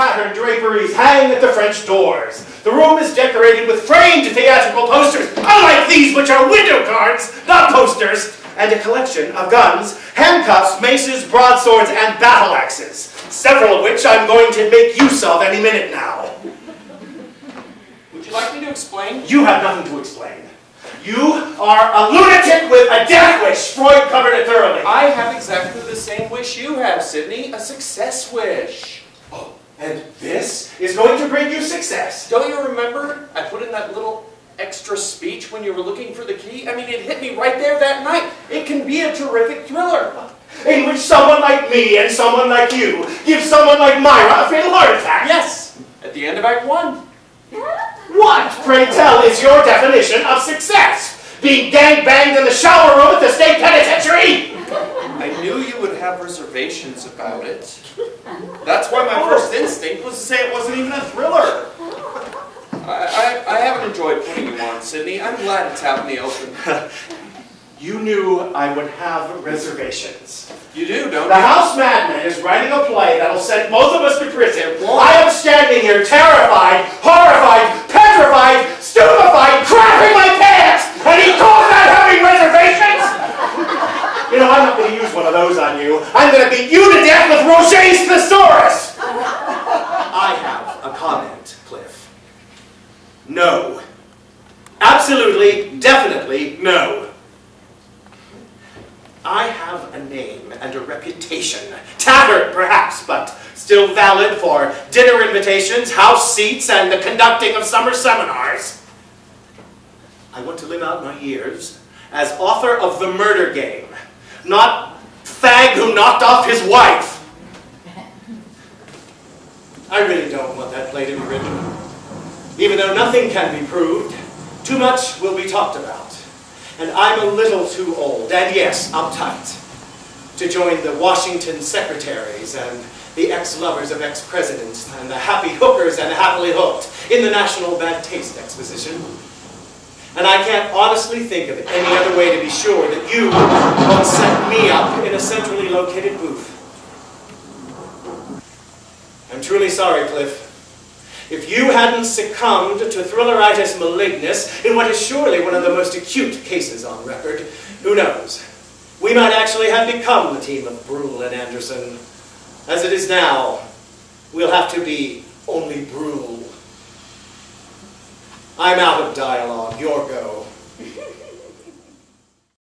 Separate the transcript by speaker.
Speaker 1: patterned draperies hang at the French doors. The room is decorated with framed theatrical posters, unlike these which are window cards, not posters, and a collection of guns, handcuffs, maces, broadswords, and battle axes, several of which I'm going to make use of any minute now.
Speaker 2: Would you like me to explain?
Speaker 1: You have nothing to explain. You are a lunatic with a death wish. Freud covered it thoroughly.
Speaker 2: I have exactly the same wish you have, Sidney. A success wish.
Speaker 1: Oh, and this is going to bring you success.
Speaker 2: Don't you remember? I put in that little extra speech when you were looking for the key. I mean, it hit me right there that night. It can be a terrific thriller.
Speaker 1: In which someone like me and someone like you give someone like Myra a fatal heart attack.
Speaker 2: Yes, at the end of Act One.
Speaker 1: What, pray tell, is your definition of success? Being gang-banged in the shower room at the state penitentiary?
Speaker 2: I knew you would have reservations about it. That's why my first instinct was to say it wasn't even a thriller. I, I, I haven't enjoyed putting you on, Sidney. I'm glad it's out in the open.
Speaker 1: you knew I would have reservations.
Speaker 2: You do, don't
Speaker 1: the
Speaker 2: you?
Speaker 1: House Madman is writing a play that'll send both of us to prison. I am you. I'm going to beat you to death with Roget's thesaurus. I have a comment, Cliff. No. Absolutely, definitely no. I have a name and a reputation, tattered perhaps, but still valid for dinner invitations, house seats, and the conducting of summer seminars. I want to live out my years as author of The Murder Game, not who knocked off his wife. I really don't want that play to be written. Even though nothing can be proved, too much will be talked about. And I'm a little too old, and yes, uptight, to join the Washington secretaries and the ex-lovers of ex-presidents and the happy hookers and happily hooked in the National Bad Taste Exposition. And I can't honestly think of any other way to be sure that you won't set me up in a centrally located booth. I'm truly sorry, Cliff. If you hadn't succumbed to thrilleritis malignus in what is surely one of the most acute cases on record, who knows? We might actually have become the team of Bruhl and Anderson. As it is now, we'll have to be only Bruhl. I'm out of dialogue. Your go.